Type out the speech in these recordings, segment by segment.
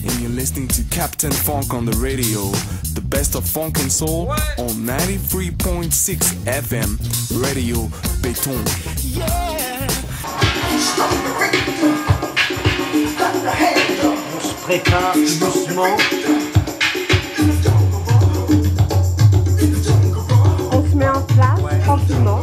And you're listening to Captain Funk on the radio. The best of funk and soul on 93.6 FM. Radio Béton. On se prépare doucement. On se met en place tranquillement.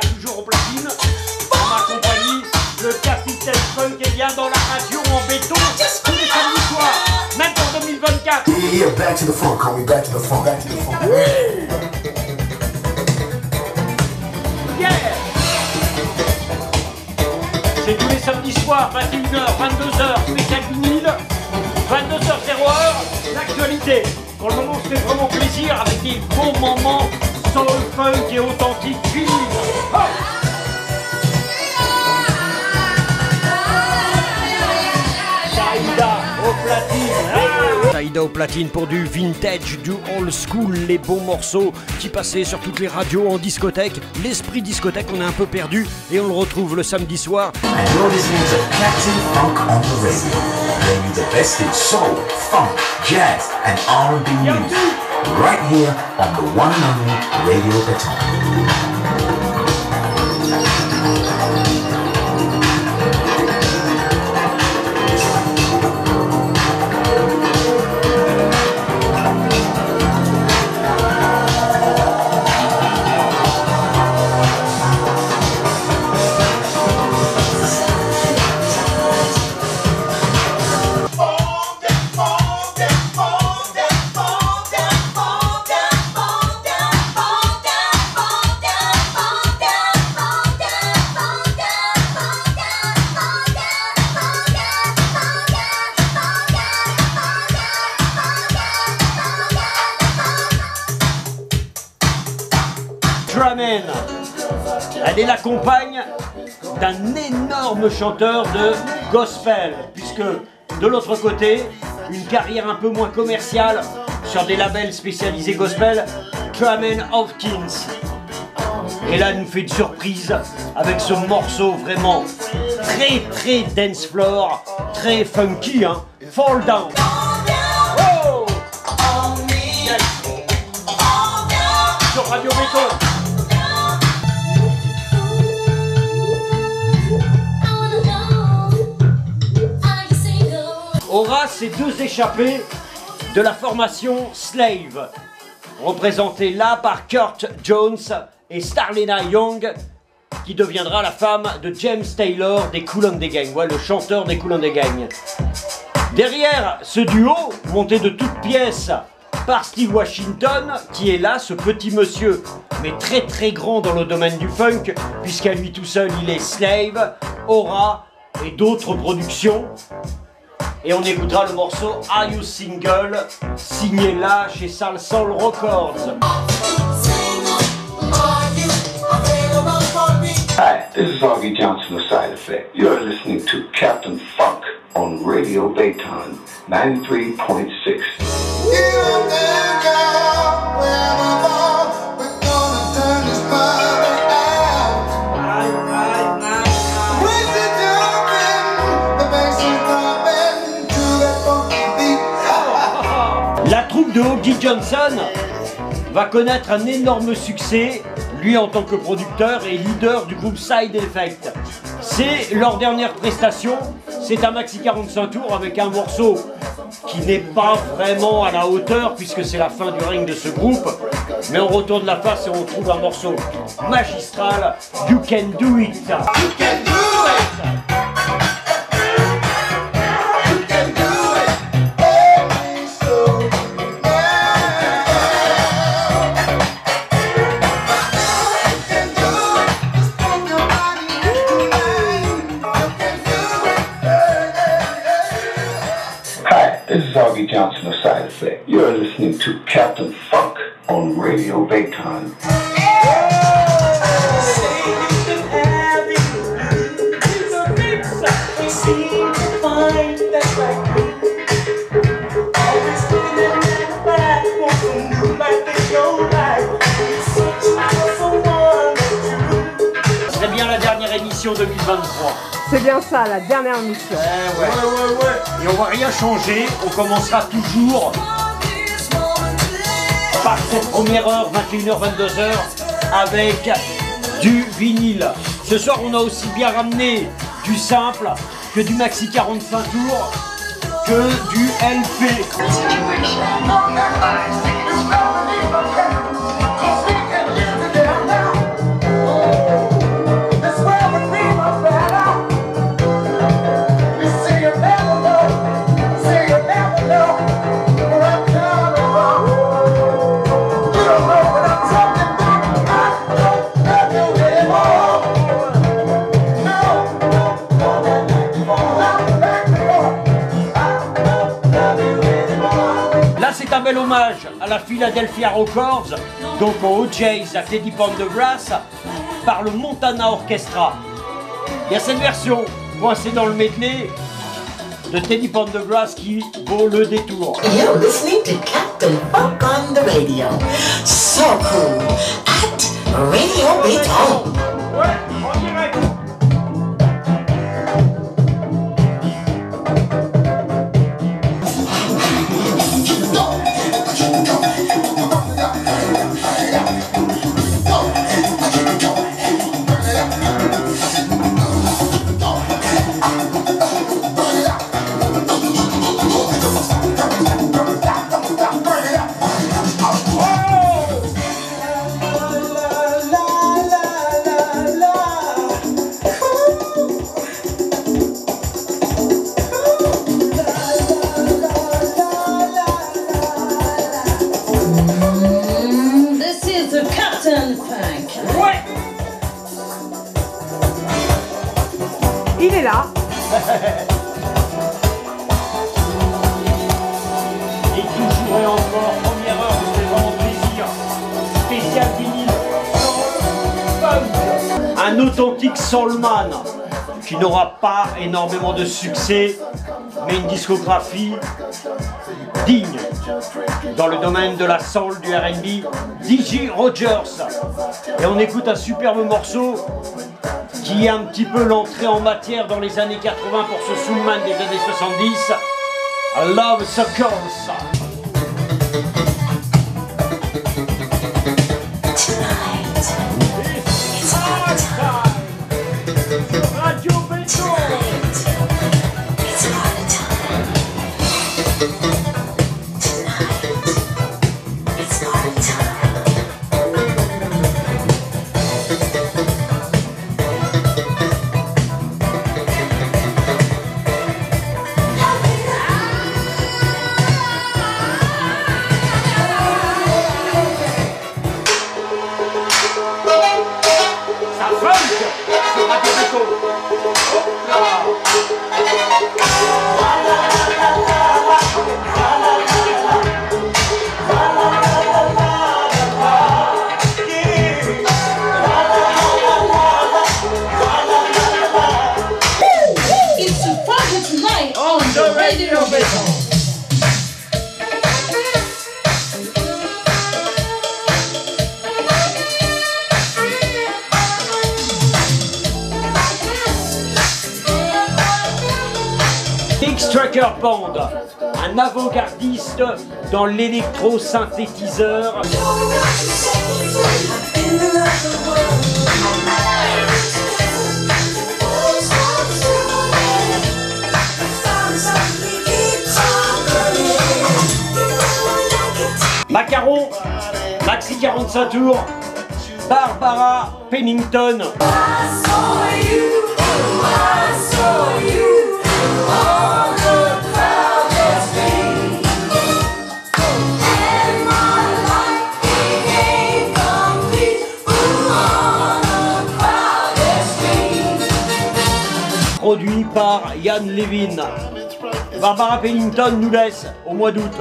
Toujours au platine. En ma compagnie, le capitaine Funk est bien dans la radio en béton tous les samedis soirs, même pour 2024. Yeah, back to the funk, me back to the funk, back to the funk. Yeah C'est tous les samedis soirs, 21h, 22h, spécial vinyle, 22h01, l'actualité. Pour le moment, on se fait vraiment plaisir avec des bons moments soul, funk et authentique vinyle. Oh Saïda au platine. Ah Saïda au platine pour du vintage, du old school, les bons morceaux qui passaient sur toutes les radios en discothèque. L'esprit discothèque, on a un peu perdu et on le retrouve le samedi soir. And right here on the one and only Radio Baton. Dramen. Elle est la compagne d'un énorme chanteur de gospel, puisque de l'autre côté, une carrière un peu moins commerciale sur des labels spécialisés gospel, Dramen Hopkins. Et là, elle nous fait une surprise avec ce morceau vraiment très très dance floor, très funky, hein. Fall Down. Oh. Sur Radio Béton. Aura ces deux échappés de la formation Slave, représentés là par Kurt Jones et Starlena Young, qui deviendra la femme de James Taylor des Cool and the Gang, ouais, le chanteur des Cool and the Gang. Derrière ce duo, monté de toutes pièces par Steve Washington, qui est là, ce petit monsieur, mais très très grand dans le domaine du funk, puisqu'à lui tout seul il est Slave, Aura et d'autres productions. Et on écoutera le morceau Are You Single, signé là chez Sal Soul Records. Hi, this is Augie Johnson of Side Effect. You're listening to Captain Funk on Radio Bayton 93.6. troupe de Hoagie Johnson va connaître un énorme succès, lui en tant que producteur et leader du groupe Side Effect. C'est leur dernière prestation, c'est un maxi 45 tours avec un morceau qui n'est pas vraiment à la hauteur puisque c'est la fin du règne de ce groupe. Mais on retourne la face et on trouve un morceau magistral, You Can Do It. 2023. C'est bien ça, la dernière mission. Eh ouais. Et on va rien changer, on commencera toujours par cette première heure, 21h, 22h, avec du vinyle. Ce soir, on a aussi bien ramené du simple que du maxi 45 tours, que du LP. Hommage à la Philadelphia Records, donc aux OJs, à Teddy Pendergrass, par le Montana Orchestra. Il y a cette version coincée dans le medley de Teddy Pendergrass qui vaut le détour. You're listening to Captain Funk on the radio. So cool. At Radio Beton. This Et toujours et encore, première heure, plaisir. Spécial vinyle. Un authentique soulman qui n'aura pas énormément de succès, mais une discographie digne dans le domaine de la soul, du R&B, DJ Rogers. Et on écoute un superbe morceau qui est un petit peu l'entrée en matière dans les années 80 pour ce soulman des années 70. I Love Circles. Radio. It's a party tonight on the Radio. Un avant-gardiste dans l'électro-synthétiseur. Macaron, Maxi 45 tours, Barbara Pennington. Par Yann Levin. Barbara Pennington nous laisse au mois d'août.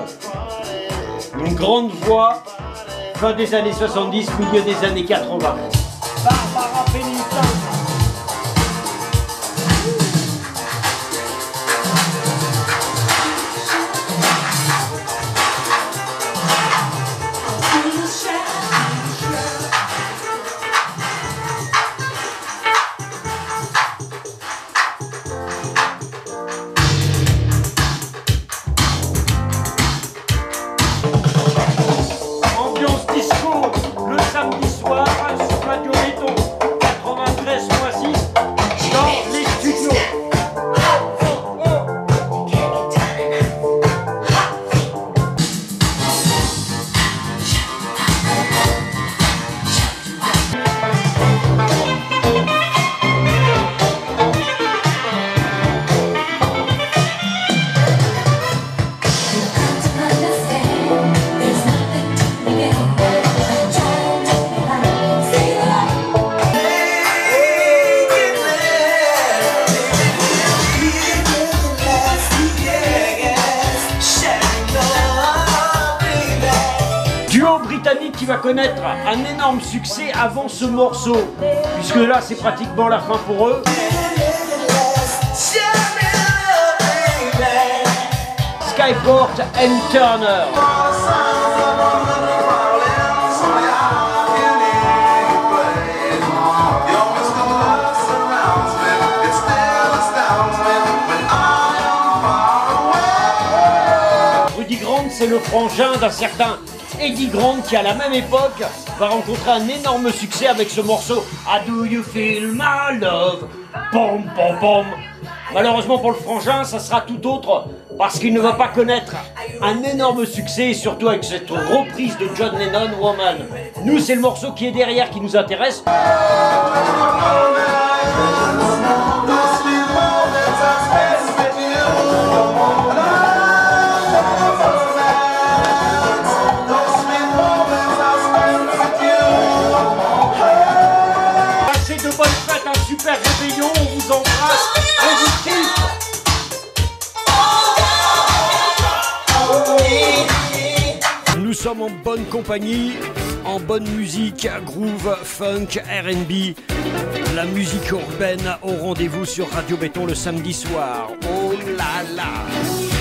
Une grande voix, fin des années 70, milieu des années 80. Connaître un énorme succès avant ce morceau, puisque là c'est pratiquement la fin pour eux. Skyport and Turner. Rudy Grant, c'est le frangin d'un certain Eddie Grant qui, à la même époque, va rencontrer un énorme succès avec ce morceau How do you feel my love? Pom pom pom. Malheureusement pour le frangin, ça sera tout autre parce qu'il ne va pas connaître un énorme succès, surtout avec cette reprise de John Lennon, Woman. Nous, c'est le morceau qui est derrière qui nous intéresse. Super réveillon, on vous embrasse, on vous kiffe. Nous sommes en bonne compagnie, en bonne musique, groove, funk, RB. La musique urbaine au rendez-vous sur Radio Béton le samedi soir. Oh là là